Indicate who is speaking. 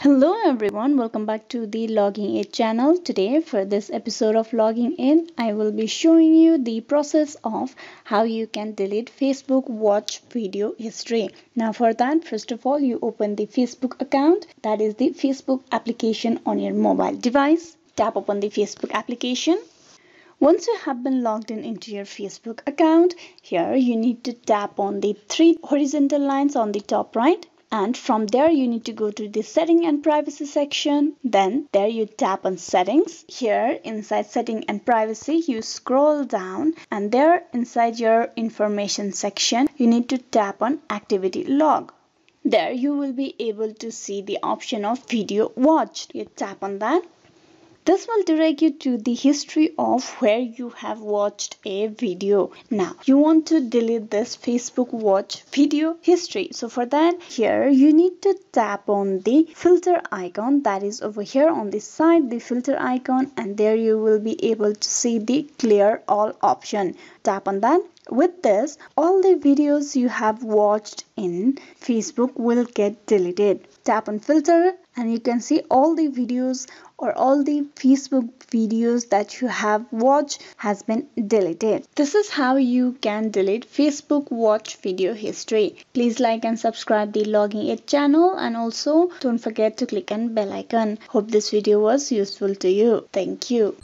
Speaker 1: Hello everyone, welcome back to the Login Aid channel. Today for this episode of Login Aid, I will be showing you the process of how you can delete Facebook watch video history. Now for that, first of all, you open the Facebook account, that is the Facebook application on your mobile device. Tap upon the Facebook application. Once you have been logged in into your Facebook account, here you need to tap on the three horizontal lines on the top right and from there you need to go to the setting and privacy section. Then there you tap on settings. Here inside setting and privacy you scroll down. And there inside your information section you need to tap on activity log. There you will be able to see the option of video watched. You tap on that this will direct you to the history of where you have watched a video. Now, you want to delete this Facebook watch video history. So for that, here you need to tap on the filter icon that is over here on the side, the filter icon and there you will be able to see the clear all option. Tap on that with this, all the videos you have watched in Facebook will get deleted. Tap on filter and you can see all the videos or all the Facebook videos that you have watched has been deleted. This is how you can delete Facebook watch video history. Please like and subscribe the Login Aid channel and also don't forget to click on bell icon. Hope this video was useful to you. Thank you.